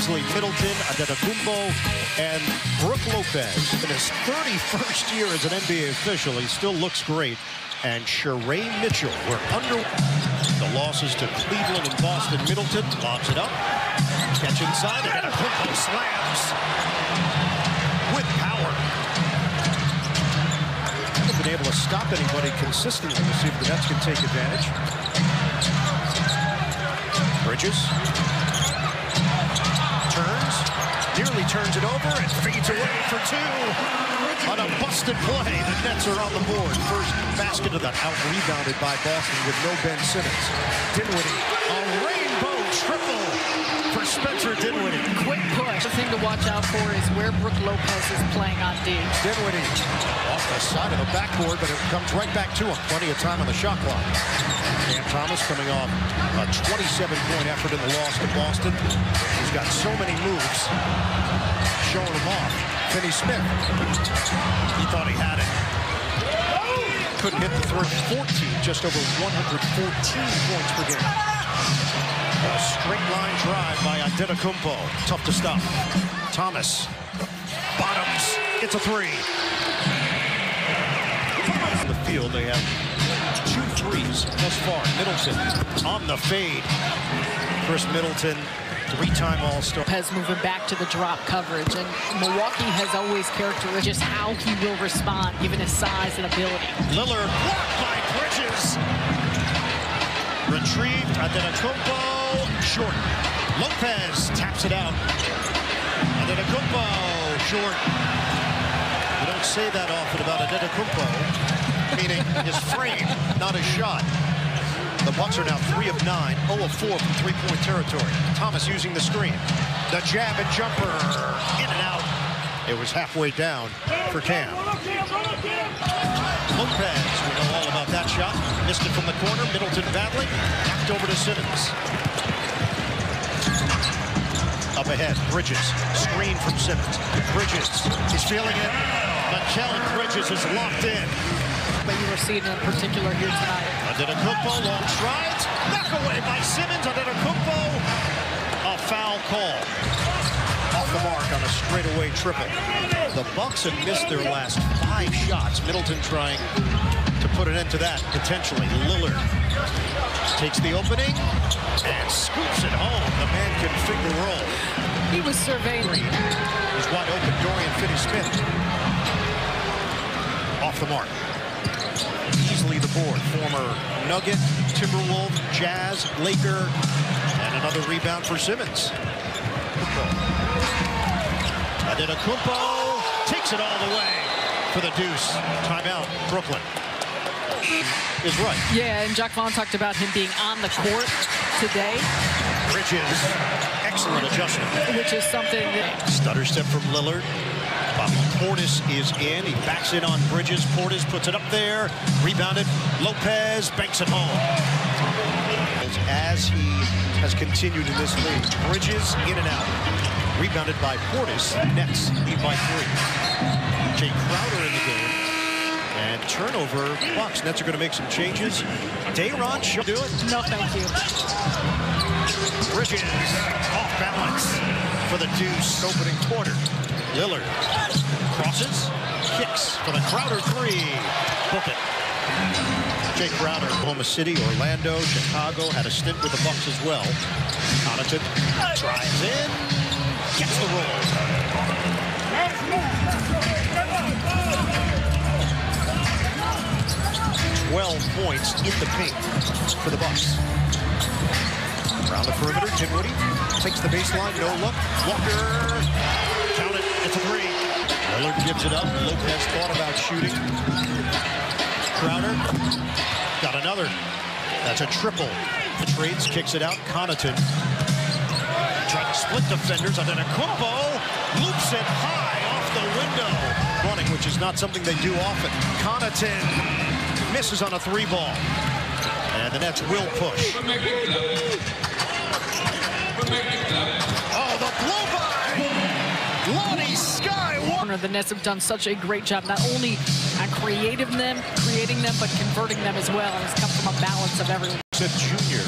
Beasley, Middleton, Antetokounmpo, and Brook Lopez. In his 31st year as an NBA official, he still looks great. And Sheree Mitchell, we're under the losses to Cleveland and Boston. Middleton lobs it up, catch inside, and Antetokounmpo slams with power. Haven't been able to stop anybody consistently to see if the Nets can take advantage. Bridges turns it over, and feeds away for two. On a busted play, the Nets are on the board. First basket of that out rebounded by Boston with no Ben Simmons. Dinwiddie, a rainbow triple for Spencer Dinwiddie. Quick push. The thing to watch out for is where Brook Lopez is playing on D. Dinwiddie off the side of the backboard, but it comes right back to him. Plenty of time on the shot clock. Cam Thomas coming off a 27-point effort in the loss to Boston. He's got so many moves, showing him off. Finney Smith, he thought he had it. Couldn't hit the third 14, just over 114 points per game. A straight line drive by Antetokounmpo. Tough to stop. Thomas bottoms. It's a three. On the field, they have two threes thus far. Middleton on the fade. Khris Middleton, three-time All-Star. Lopez moving back to the drop coverage. And Milwaukee has always characterized just how he will respond, given his size and ability. Lillard blocked by Bridges. Retrieved. Antetokounmpo short. Lopez taps it out. Antetokounmpo short. You don't say that often about Antetokounmpo, meaning his frame, not his shot. The Bucks are now 3 of 9, 0 of 4 from three-point territory. Thomas using the screen. The jab and jumper. In and out. It was halfway down for Cam. Lopez, we know all about that shot. Missed it from the corner. Middleton battling. Knocked over to Simmons. Up ahead, Bridges. Screen from Simmons. Bridges, he's feeling it. Mikal Bridges is locked in. But you were seeing in particular here tonight. Antetokounmpo, long strides. Back away by Simmons. Antetokounmpo, a foul call. Off the mark on a straightaway triple. The Bucks have missed their last five shots. Middleton trying to put an end to that, potentially. Lillard takes the opening and scoops it home. The man can finger roll. He was surveyed. He's wide open. Dorian Finney-Smith. Off the mark. Easily the board. Former Nugget, Timberwolf, Jazz, Laker, and another rebound for Simmons. Antetokounmpo takes it all the way for the deuce. Timeout, Brooklyn. Is right. Yeah, and Jacque Vaughn talked about him being on the court today. Bridges, excellent adjustment. Which is something that... Stutter step from Lillard. Bobby Portis is in. He backs in on Bridges. Portis puts it up there. Rebounded. Lopez banks it home. As he has continued in this league. Bridges in and out. Rebounded by Portis. Nets lead by three. Jae Crowder in the game. And turnover. Bucks. Nets are going to make some changes. Day'Ron should do it. No, thank you. Bridges off balance for the deuce opening quarter. Lillard crosses, kicks for the Crowder three. Book it. Jae Crowder, Oklahoma City, Orlando, Chicago, had a stint with the Bucks as well. Connaughton drives in, gets the roll. 12 points in the paint for the Bucks. Around the perimeter, Dinwiddie takes the baseline, no look. Walker, count it, it's a three. Lillard gives it up. Lopez thought about shooting. Crowder got another. That's a triple. The trades kicks it out. Connaughton trying to split defenders. Antetokounmpo loops it high off the window. Running, which is not something they do often. Connaughton misses on a three ball. And the Nets will push. Oh, the blow by! Lonnie Skywalker! The Nets have done such a great job, not only at creating them, creating them, but converting them as well. And it's come from a balance of everyone. Said Junior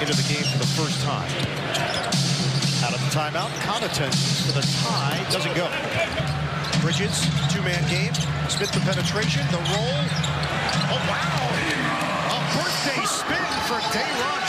into the game for the first time. Out of the timeout. Connaughton for the tie. Doesn't go. Bridges, two-man game. Smith the penetration, the roll. Oh, wow. A birthday spin for Day'Ron